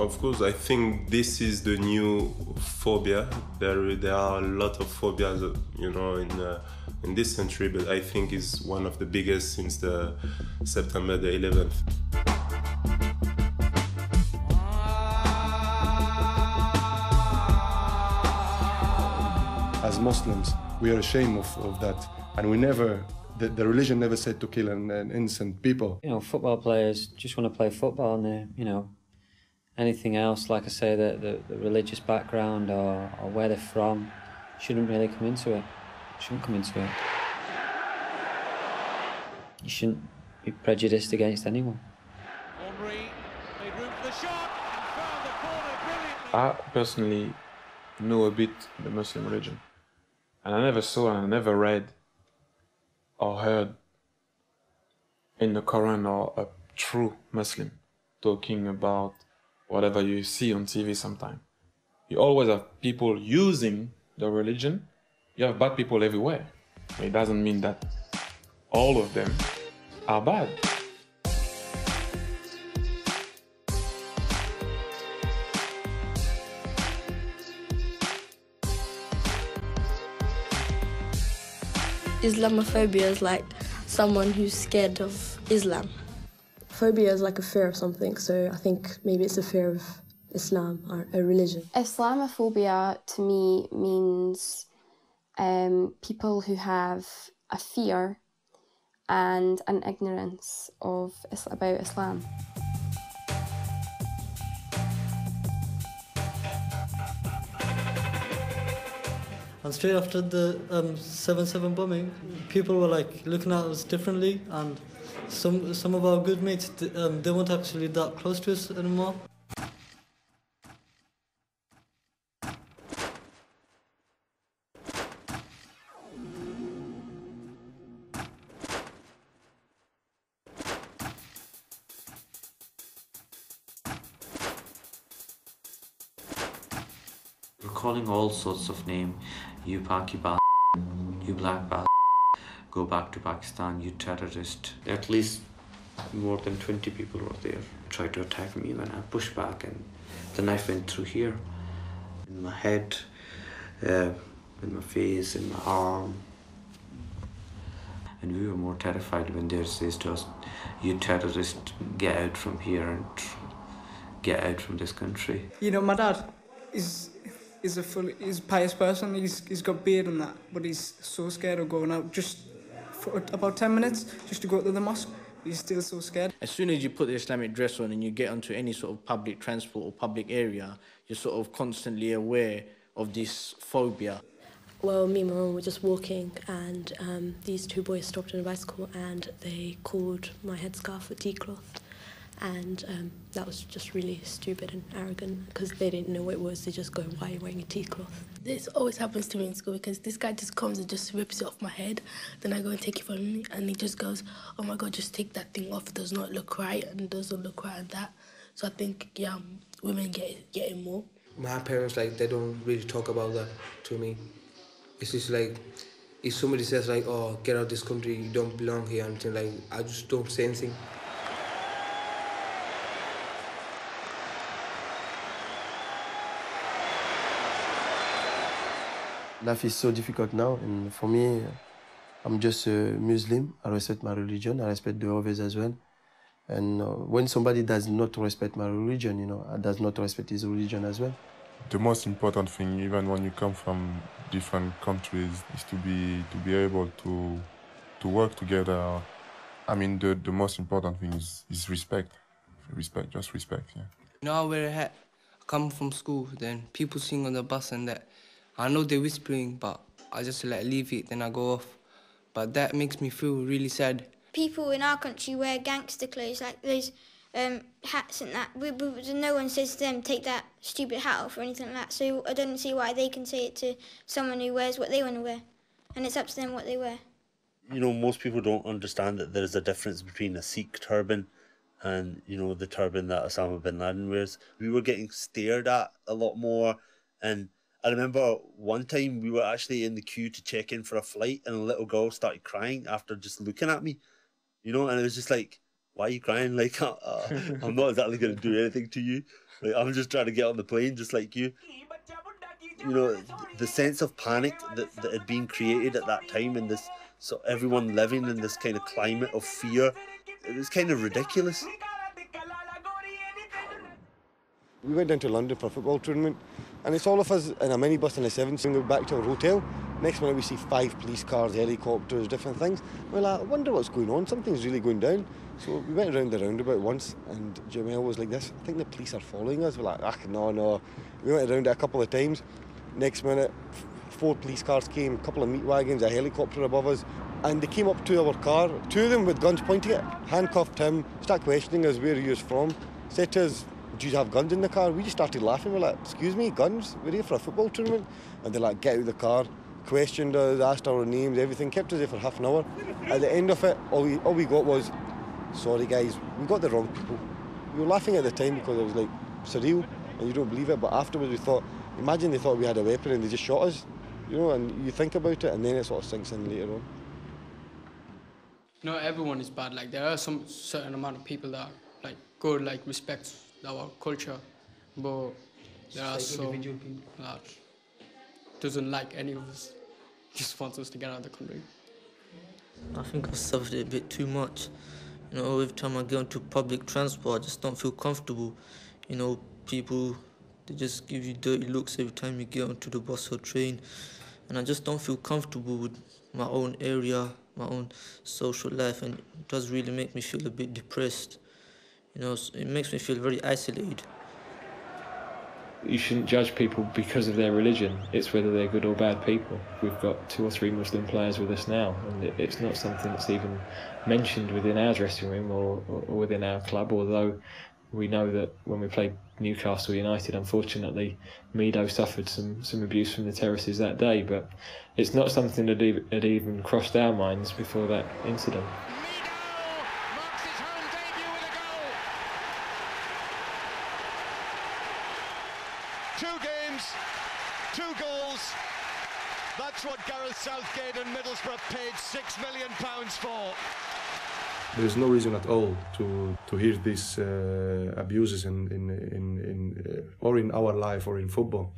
Of course, I think this is the new phobia. There, there are a lot of phobias, you know, in uh, in this century, but I think is one of the biggest since the September the 11th. As Muslims, we are ashamed of, of that, and we never. The, the religion never said to kill an, an innocent people. You know, football players just want to play football, and they, you know, anything else, like I say, the, the, the religious background or, or where they're from, shouldn't really come into it. Shouldn't come into it. You shouldn't be prejudiced against anyone. I personally know a bit the Muslim religion. And I never saw and I never read or heard in the Quran or a true Muslim talking about whatever you see on TV sometime. You always have people using the religion. You have bad people everywhere. It doesn't mean that all of them are bad. Islamophobia is like someone who's scared of Islam. Phobia is like a fear of something, so I think maybe it's a fear of Islam or a religion. Islamophobia to me means um, people who have a fear and an ignorance of about Islam. And straight after the um, 7-7 bombing, people were like looking at us differently, and some some of our good mates um, they weren't actually that close to us anymore. We're calling all sorts of name. You Paki you black bastard, go back to Pakistan, you terrorist. At least more than 20 people were there. Tried to attack me when I pushed back and the knife went through here. In my head, uh, in my face, in my arm. And we were more terrified when they says to us, you terrorist, get out from here and get out from this country. You know, my dad is is a full, a pious person. He's he's got beard and that, but he's so scared of going out just for about ten minutes just to go to the mosque. He's still so scared. As soon as you put the Islamic dress on and you get onto any sort of public transport or public area, you're sort of constantly aware of this phobia. Well, me and my mum were just walking, and um, these two boys stopped on a bicycle and they called my headscarf a tea cloth. And um, that was just really stupid and arrogant because they didn't know what it was. They just go, Why are you wearing a tea cloth? This always happens to me in school because this guy just comes and just rips it off my head. Then I go and take it from him, and he just goes, "Oh my god, just take that thing off. It does not look right, and doesn't look right, and that." So I think yeah, women get getting more. My parents like they don't really talk about that to me. It's just like if somebody says like, "Oh, get out of this country, you don't belong here," and like I just don't say anything. Life is so difficult now, and for me, I'm just a Muslim. I respect my religion. I respect the others as well. And uh, when somebody does not respect my religion, you know, does not respect his religion as well. The most important thing, even when you come from different countries, is to be to be able to to work together. I mean, the the most important thing is is respect. Respect, just respect. Yeah. You know, I wear a hat. I come from school, then people sing on the bus and that. I know they're whispering, but I just like leave it, then I go off. But that makes me feel really sad. People in our country wear gangster clothes, like those um, hats and that. We, we, no one says to them, take that stupid hat off or anything like that. So I don't see why they can say it to someone who wears what they want to wear. And it's up to them what they wear. You know, most people don't understand that there's a difference between a Sikh turban and, you know, the turban that Osama bin Laden wears. We were getting stared at a lot more and I remember one time we were actually in the queue to check in for a flight, and a little girl started crying after just looking at me, you know, and it was just like, why are you crying? Like, uh, I'm not exactly going to do anything to you. Like, I'm just trying to get on the plane, just like you. You know, the sense of panic that, that had been created at that time, and this so everyone living in this kind of climate of fear, it was kind of ridiculous. We went down to London for a football tournament, and it's all of us in a minibus and a seven single back to our hotel. Next minute, we see five police cars, helicopters, different things. We're like, I wonder what's going on. Something's really going down. So we went around the roundabout once, and Jamel was like this. I think the police are following us. We're like, ah, no, no. We went around it a couple of times. Next minute, four police cars came, a couple of meat wagons, a helicopter above us, and they came up to our car, two of them with guns pointing at, handcuffed him, started questioning us where he was from, said to us, do you have guns in the car? We just started laughing. We're like, excuse me, guns? We're here for a football tournament. And they're like, get out of the car, questioned us, asked our names, everything, kept us there for half an hour. At the end of it, all we, all we got was, sorry guys, we got the wrong people. We were laughing at the time because it was like surreal and you don't believe it, but afterwards we thought, imagine they thought we had a weapon and they just shot us, you know, and you think about it and then it sort of sinks in later on. Not everyone is bad. Like there are some certain amount of people that are like good, like respect our culture, but there are like some people. that doesn't like any of us. Just wants us to get out of the country. I think I've suffered it a bit too much. You know, every time I get onto public transport, I just don't feel comfortable. You know, people, they just give you dirty looks every time you get onto the bus or train. And I just don't feel comfortable with my own area, my own social life, and it does really make me feel a bit depressed. You know, it makes me feel very isolated. You shouldn't judge people because of their religion. It's whether they're good or bad people. We've got two or three Muslim players with us now, and it- it's not something that's even mentioned within our dressing room or, or or within our club. Although we know that when we played Newcastle United, unfortunately, Mido suffered some, some abuse from the terraces that day. But it's not something that had even crossed our minds before that incident. Two games, two goals. That's what Gareth Southgate and Middlesbrough paid six million pounds for. There is no reason at all to, to hear these uh, abuses in, in, in, in, uh, or in our life or in football.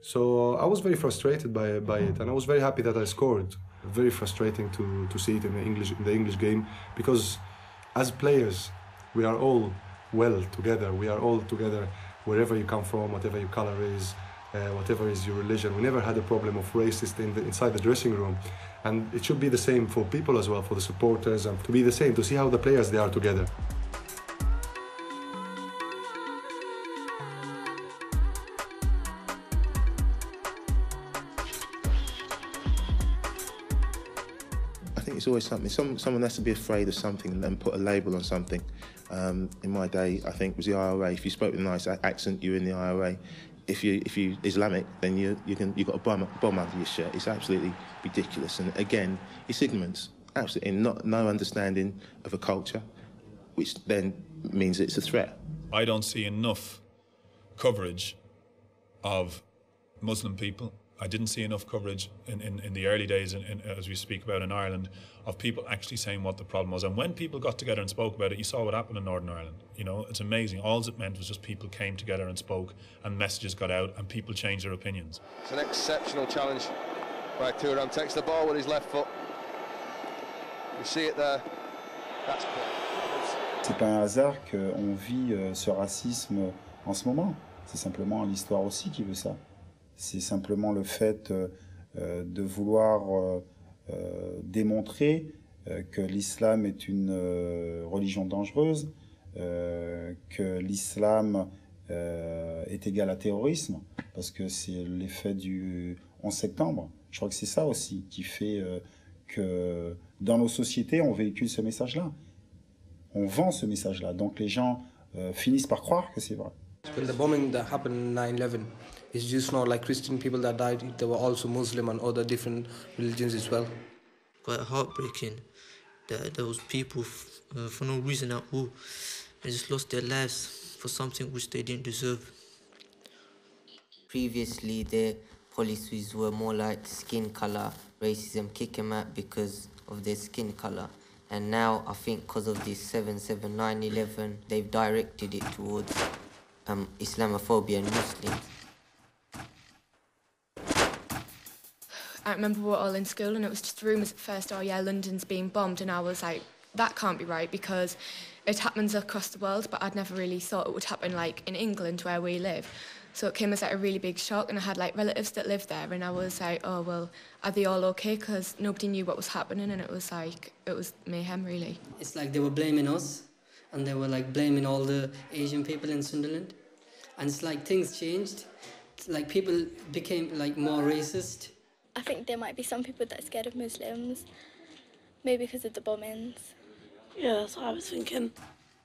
So I was very frustrated by, by it, and I was very happy that I scored. Very frustrating to, to see it in the English in the English game because as players we are all well together. We are all together wherever you come from, whatever your color is, uh, whatever is your religion. We never had a problem of racist in the, inside the dressing room, and it should be the same for people as well, for the supporters, and to be the same to see how the players they are together. I think it's always something. Some, someone has to be afraid of something and then put a label on something. Um, in my day, I think was the IRA. If you spoke with a nice accent, you were in the IRA. If you if you Islamic, then you you can you got a bomb bomb under your shirt. It's absolutely ridiculous. And again, it's ignorance. Absolutely, not no understanding of a culture, which then means it's a threat. I don't see enough coverage of Muslim people. I didn't see enough coverage in, in, in the early days, in, in, as we speak about in Ireland, of people actually saying what the problem was. And when people got together and spoke about it, you saw what happened in Northern Ireland. You know, it's amazing. All it meant was just people came together and spoke, and messages got out, and people changed their opinions. It's an exceptional challenge by Thuram. Takes the ball with his left foot. You see it there. That's C'est pas un hasard qu'on vit euh, ce racisme en ce moment. C'est simplement l'histoire aussi qui veut ça. C'est simplement le fait euh, euh, de vouloir euh, démontrer que l'islam est une religion dangereuse, que l'islam est égal à terrorisme, parce que c'est l'effet du 11 septembre. Je crois que c'est ça aussi qui fait que dans nos sociétés, on véhicule ce message-là. On vend ce message-là. Donc les gens finissent par croire que c'est vrai. When the bombing that happened in 9-11, it's just not like Christian people that died, there were also Muslim and other different religions as well. Quite heartbreaking that those people, uh, for no reason at all, they just lost their lives for something which they didn't deserve. Previously, the policies were more like skin color racism, kick 'em out because of their skin color. And now I think because of this 77911, they've directed it towards um, Islamophobia and Muslims. I remember we were all in school and it was just rumours at first, oh yeah, London's being bombed. And I was like, that can't be right because it happens across the world, but I'd never really thought it would happen like in England where we live. So it came as like a really big shock and I had like relatives that lived there and I was like, oh well, are they all okay? Because nobody knew what was happening and it was like, it was mayhem really. It's like they were blaming us and they were like blaming all the Asian people in Sunderland. And it's like things changed. Like people became like more racist I think there might be some people that are scared of Muslims, maybe because of the bombings. Yeah, that's what I was thinking.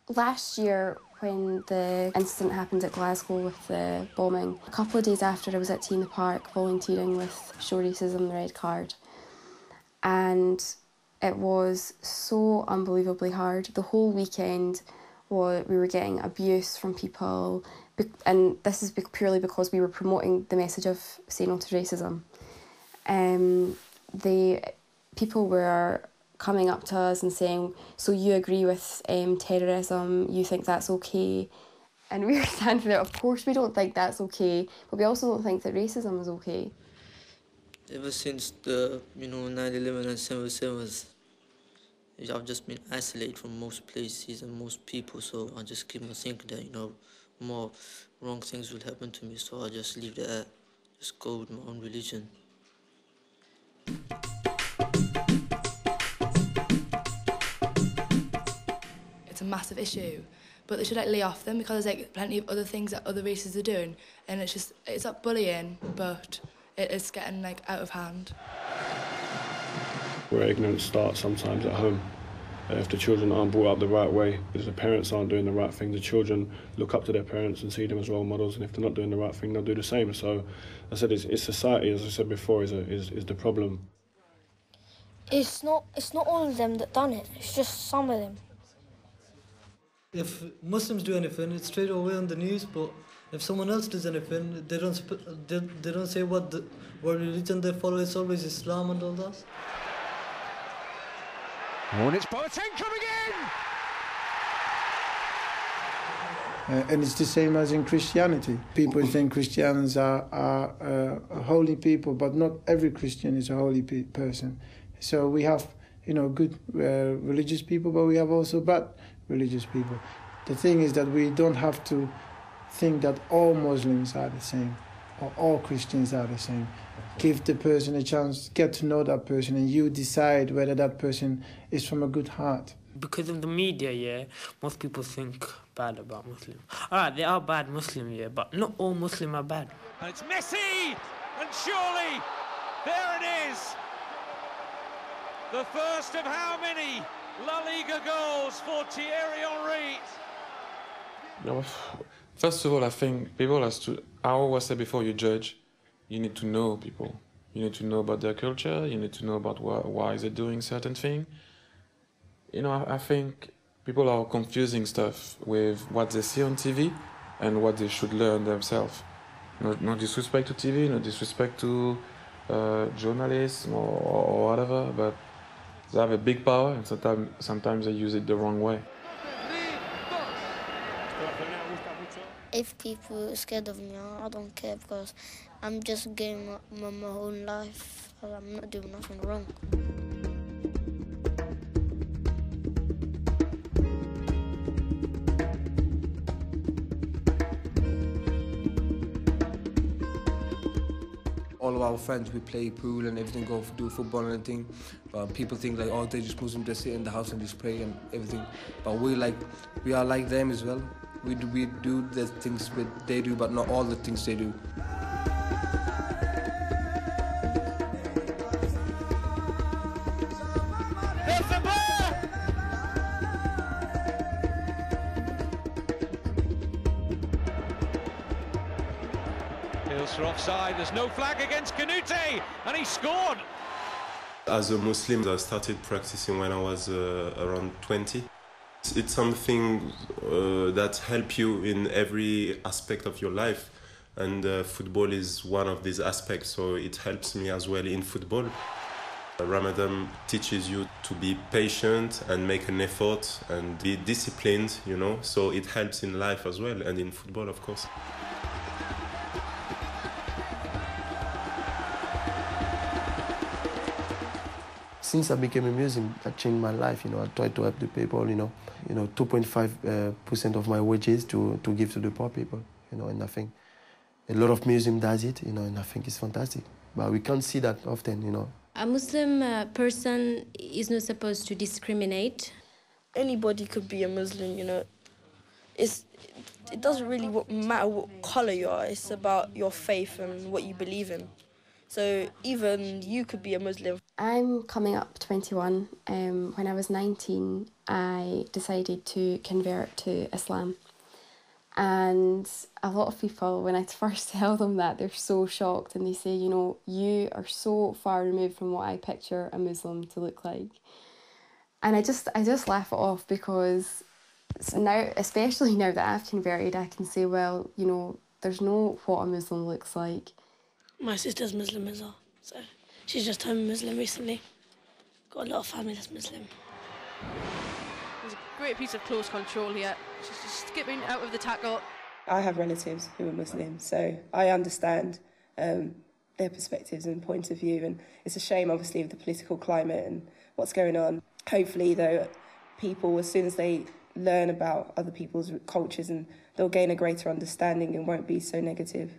Last year, when the incident happened at Glasgow with the bombing, a couple of days after, I was at T in the Park volunteering with Show Racism the Red Card. And it was so unbelievably hard. The whole weekend, we were getting abuse from people, and this is purely because we were promoting the message of say no to racism um, the people were coming up to us and saying, "So you agree with um, terrorism? You think that's okay?" And we were standing there. Of course, we don't think that's okay, but we also don't think that racism is okay. Ever since the you know 9/11 and 7/7, I've just been isolated from most places and most people. So I just keep on thinking that you know more wrong things will happen to me. So I just leave that, just go with my own religion. It's a massive issue, but they should like lay off them because there's like plenty of other things that other races are doing, and it's just it's not bullying, but it is getting like out of hand. Where ignorance starts sometimes at home. If the children aren't brought up the right way, if the parents aren't doing the right thing, the children look up to their parents and see them as role models, and if they're not doing the right thing, they'll do the same. So, I said, it's, it's society, as I said before, is, a, is, is the problem. It's not, it's not all of them that done it, it's just some of them. If Muslims do anything, it's straight away on the news, but if someone else does anything, they don't, they, they don't say what, the, what religion they follow, it's always Islam and all that. And it's Boateng coming in! Uh, and it's the same as in Christianity. People think Christians are, are uh, holy people, but not every Christian is a holy pe- person. So we have, you know, good uh, religious people, but we have also bad religious people. The thing is that we don't have to think that all Muslims are the same all Christians are the same give the person a chance, get to know that person, and you decide whether that person is from a good heart. Because of the media, yeah, most people think bad about Muslims. All right, they are bad Muslims, yeah, but not all Muslims are bad. And it's Messi, and surely there it is. The first of how many La Liga goals for Thierry Henry? No, first of all, I think people have to. I always say before you judge, you need to know people. You need to know about their culture. You need to know about why, why they're doing certain thing. You know, I, I think people are confusing stuff with what they see on TV and what they should learn themselves. No, no disrespect to TV, no disrespect to uh, journalism or, or whatever, but they have a big power and sometimes sometimes they use it the wrong way. If people are scared of me, I don't care because I'm just getting my, my, own life. I'm not doing nothing wrong. all of our friends, we play pool and everything, go do football and everything. But people think like, oh, they just Muslim, they sit in the house and just pray and everything. But we like, we are like them as well. We do, we do the things that they do, but not all the things they do. for offside. There's no flag against Kanouté, and he scored. As a Muslim, I started practicing when I was uh, around 20. It's something uh, that helps you in every aspect of your life, and uh, football is one of these aspects. So it helps me as well in football. Ramadan teaches you to be patient and make an effort and be disciplined, you know, so it helps in life as well and in football, of course. Since I became a Muslim, that changed my life. You know, I tried to help the people. You know, you know, 2.5 uh, percent of my wages to to give to the poor people. You know, and I think a lot of museum does it. You know, and I think it's fantastic. But we can't see that often. You know. A Muslim uh, person is not supposed to discriminate. Anybody could be a Muslim, you know. It's, it doesn't really matter what colour you are, it's about your faith and what you believe in. So even you could be a Muslim. I'm coming up 21. Um, when I was 19, I decided to convert to Islam. And a lot of people, when I first tell them that, they're so shocked and they say, you know, you are so far removed from what I picture a Muslim to look like. And I just I just laugh it off because now, especially now that I've converted, I can say, well, you know, there's no what a Muslim looks like. My sister's Muslim as well, so she's just turned Muslim recently. Got a lot of family that's Muslim. There's a great piece of close control here. She's just skipping out of the tackle. I have relatives who are Muslim, so I understand um, their perspectives and point of view. And it's a shame, obviously, of the political climate and what's going on. Hopefully, though, people, as soon as they learn about other people's cultures, and they'll gain a greater understanding and won't be so negative.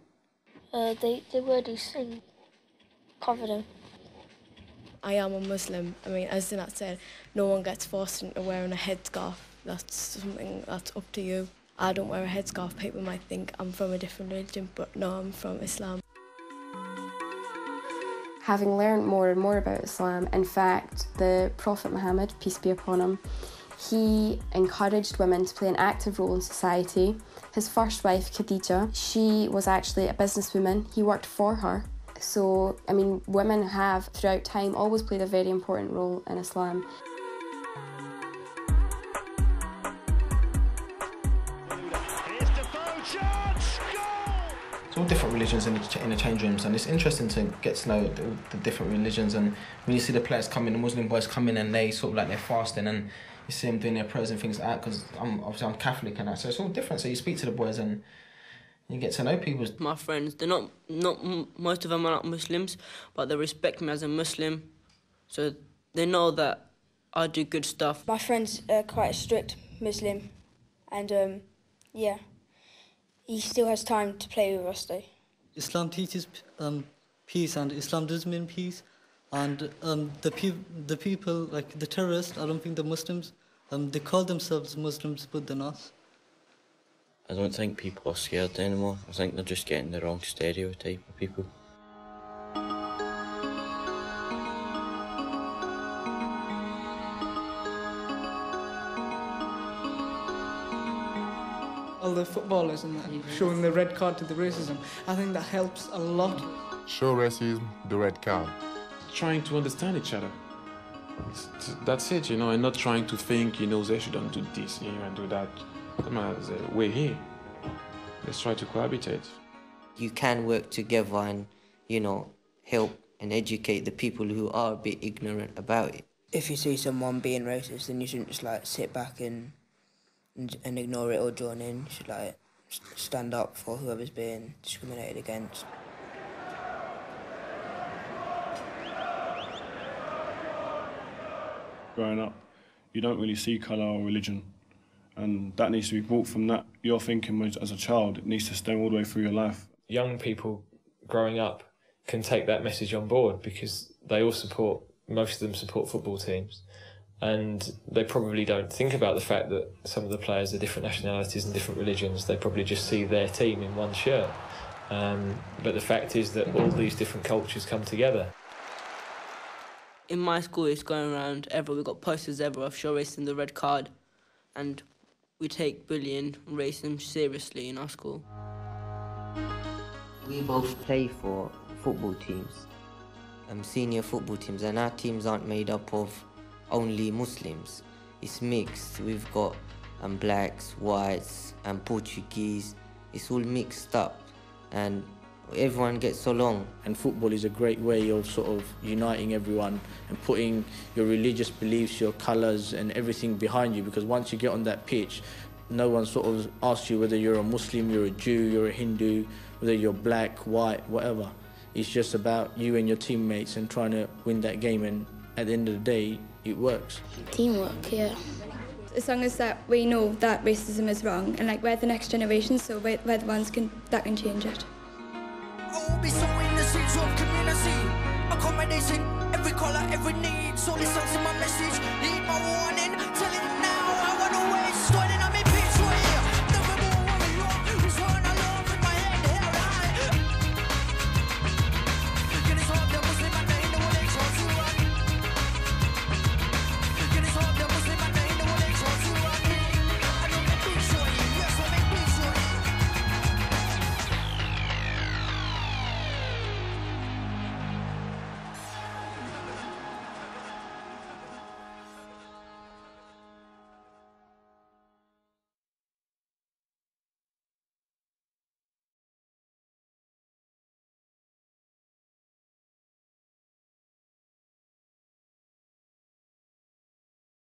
Uh, they they wear these things, cover them. I am a Muslim. I mean, as Zinat said, no one gets forced into wearing a headscarf. That's something that's up to you. I don't wear a headscarf. People might think I'm from a different religion, but no, I'm from Islam. Having learned more and more about Islam, in fact, the Prophet Muhammad, peace be upon him, he encouraged women to play an active role in society. His first wife, Khadija, she was actually a businesswoman. He worked for her. So, I mean, women have throughout time always played a very important role in Islam. It's all different religions in the, in the change rooms, and it's interesting to get to know the, the, different religions. And when you see the players come in, the Muslim boys come in, and they sort of like they're fasting, and you see them doing their prayers and things like that. Because I'm obviously I'm Catholic and that, so it's all different. So you speak to the boys and you get to know people. My friends, they're not not most of them are not Muslims, but they respect me as a Muslim, so they know that I do good stuff. My friends are quite a strict Muslim, and um, yeah he still has time to play with us though. Islam teaches um, peace and Islam does mean peace. And um, the, pe- the people, like the terrorists, I don't think the Muslims, um, they call themselves Muslims, but they're not. I don't think people are scared anymore. I think they're just getting the wrong stereotype of people. all the footballers and that, showing the red card to the racism. I think that helps a lot. Show racism, the red card. Trying to understand each other. That's it, you know, and not trying to think, you know, they shouldn't do this here and do that. Come on, we're here. Let's try to cohabitate. You can work together and, you know, help and educate the people who are a bit ignorant about it. If you see someone being racist, then you shouldn't just like sit back and and, and ignore it or join in. You should like stand up for whoever's being discriminated against. Growing up, you don't really see colour or religion, and that needs to be brought from that your thinking as a child. It needs to stay all the way through your life. Young people growing up can take that message on board because they all support. Most of them support football teams and they probably don't think about the fact that some of the players are different nationalities and different religions. They probably just see their team in one shirt. Um, but the fact is that all these different cultures come together. In my school, it's going around ever. We've got posters ever of show racism the red card, and we take bullying and racism seriously in our school. We both play for football teams, um, senior football teams, and our teams aren't made up of only Muslims. It's mixed. We've got um, blacks, whites, and Portuguese. It's all mixed up. And everyone gets along. And football is a great way of sort of uniting everyone and putting your religious beliefs, your colours, and everything behind you. Because once you get on that pitch, no one sort of asks you whether you're a Muslim, you're a Jew, you're a Hindu, whether you're black, white, whatever. It's just about you and your teammates and trying to win that game. And at the end of the day, it works. Teamwork, yeah. As long as that we know that racism is wrong, and like we're the next generation, so we're, we're the ones can, that can change it. Be sowing the seeds of community, accommodating every colour, every need. So listen to my message, need my warning,